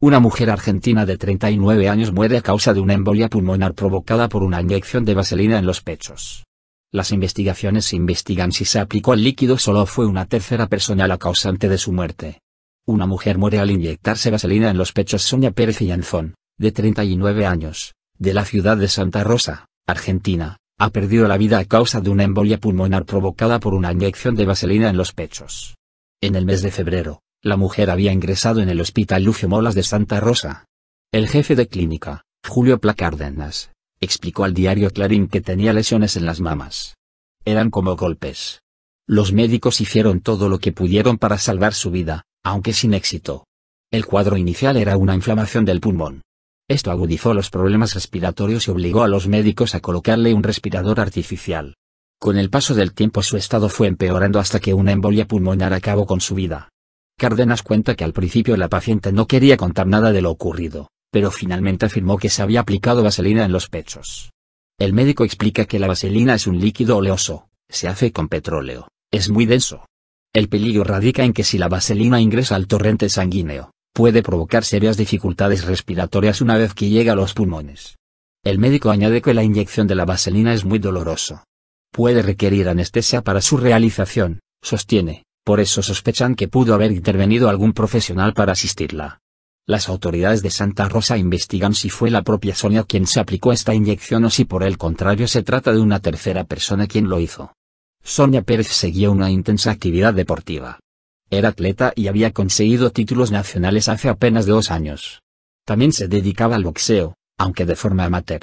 Una mujer argentina de 39 años muere a causa de una embolia pulmonar provocada por una inyección de vaselina en los pechos. Las investigaciones investigan si se aplicó el líquido solo fue una tercera persona la causante de su muerte. Una mujer muere al inyectarse vaselina en los pechos Sonia Pérez Llanzón, de 39 años, de la ciudad de Santa Rosa, Argentina, ha perdido la vida a causa de una embolia pulmonar provocada por una inyección de vaselina en los pechos. En el mes de febrero, la mujer había ingresado en el Hospital Lucio Molas de Santa Rosa. El jefe de clínica, Julio Placárdenas, explicó al diario Clarín que tenía lesiones en las mamas. Eran como golpes. Los médicos hicieron todo lo que pudieron para salvar su vida, aunque sin éxito. El cuadro inicial era una inflamación del pulmón. Esto agudizó los problemas respiratorios y obligó a los médicos a colocarle un respirador artificial. Con el paso del tiempo su estado fue empeorando hasta que una embolia pulmonar acabó con su vida. Cárdenas cuenta que al principio la paciente no quería contar nada de lo ocurrido, pero finalmente afirmó que se había aplicado vaselina en los pechos. El médico explica que la vaselina es un líquido oleoso, se hace con petróleo, es muy denso. El peligro radica en que si la vaselina ingresa al torrente sanguíneo, puede provocar serias dificultades respiratorias una vez que llega a los pulmones. El médico añade que la inyección de la vaselina es muy doloroso. Puede requerir anestesia para su realización, sostiene, por eso sospechan que pudo haber intervenido algún profesional para asistirla. Las autoridades de Santa Rosa investigan si fue la propia Sonia quien se aplicó esta inyección o si por el contrario se trata de una tercera persona quien lo hizo. Sonia Pérez seguía una intensa actividad deportiva. Era atleta y había conseguido títulos nacionales hace apenas dos años. También se dedicaba al boxeo, aunque de forma amateur.